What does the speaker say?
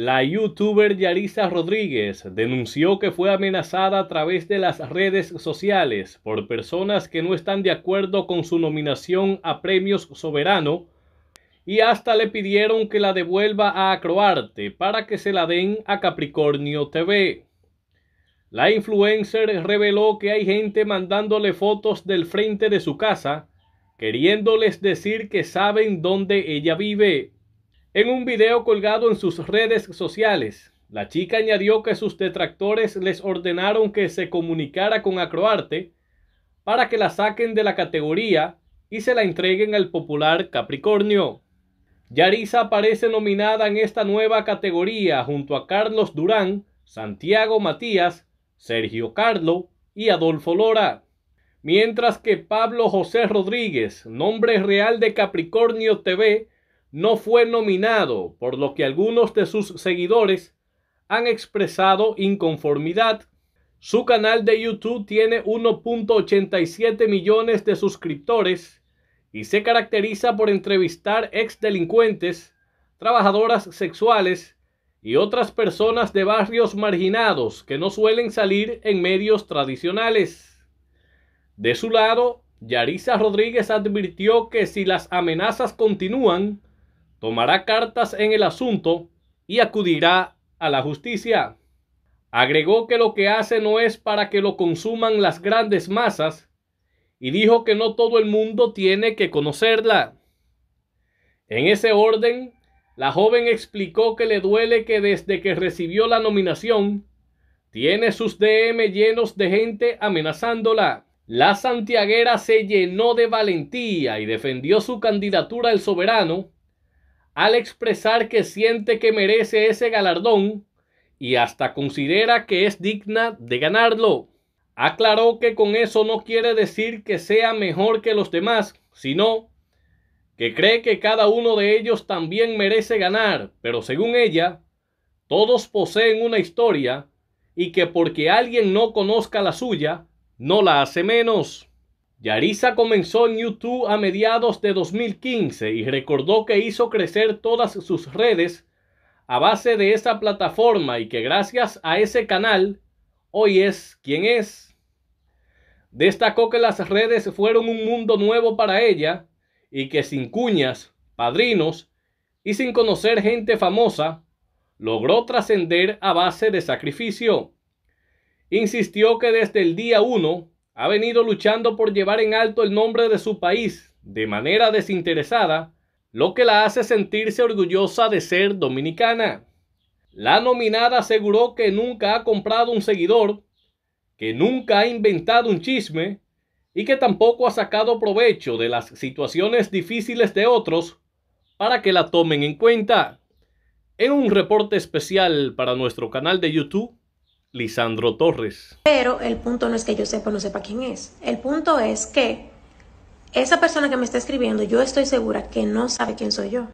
La youtuber Yarisa Rodríguez denunció que fue amenazada a través de las redes sociales por personas que no están de acuerdo con su nominación a Premios Soberano y hasta le pidieron que la devuelva a Acroarte para que se la den a Capricornio TV. La influencer reveló que hay gente mandándole fotos del frente de su casa, queriéndoles decir que saben dónde ella vive. En un video colgado en sus redes sociales, la chica añadió que sus detractores les ordenaron que se comunicara con Acroarte para que la saquen de la categoría y se la entreguen al popular Capricornio. Yarisa aparece nominada en esta nueva categoría junto a Carlos Durán, Santiago Matías, Sergio Carlo y Adolfo Lora. Mientras que Pablo José Rodríguez, nombre real de Capricornio TV, no fue nominado, por lo que algunos de sus seguidores han expresado inconformidad. Su canal de YouTube tiene 1.87 millones de suscriptores y se caracteriza por entrevistar ex delincuentes, trabajadoras sexuales y otras personas de barrios marginados que no suelen salir en medios tradicionales. De su lado, Yarisa Rodríguez advirtió que si las amenazas continúan, tomará cartas en el asunto y acudirá a la justicia. Agregó que lo que hace no es para que lo consuman las grandes masas y dijo que no todo el mundo tiene que conocerla. En ese orden, la joven explicó que le duele que desde que recibió la nominación, tiene sus DM llenos de gente amenazándola. La santiaguera se llenó de valentía y defendió su candidatura al soberano al expresar que siente que merece ese galardón y hasta considera que es digna de ganarlo. Aclaró que con eso no quiere decir que sea mejor que los demás, sino que cree que cada uno de ellos también merece ganar, pero según ella, todos poseen una historia y que porque alguien no conozca la suya, no la hace menos. Yarisa comenzó en YouTube a mediados de 2015 y recordó que hizo crecer todas sus redes a base de esa plataforma y que gracias a ese canal hoy es quien es. Destacó que las redes fueron un mundo nuevo para ella y que sin cuñas, padrinos y sin conocer gente famosa, logró trascender a base de sacrificio. Insistió que desde el día 1 ha venido luchando por llevar en alto el nombre de su país de manera desinteresada, lo que la hace sentirse orgullosa de ser dominicana. La nominada aseguró que nunca ha comprado un seguidor, que nunca ha inventado un chisme y que tampoco ha sacado provecho de las situaciones difíciles de otros para que la tomen en cuenta. En un reporte especial para nuestro canal de YouTube, Lisandro Torres. Pero el punto no es que yo sepa o no sepa quién es. El punto es que esa persona que me está escribiendo, yo estoy segura que no sabe quién soy yo.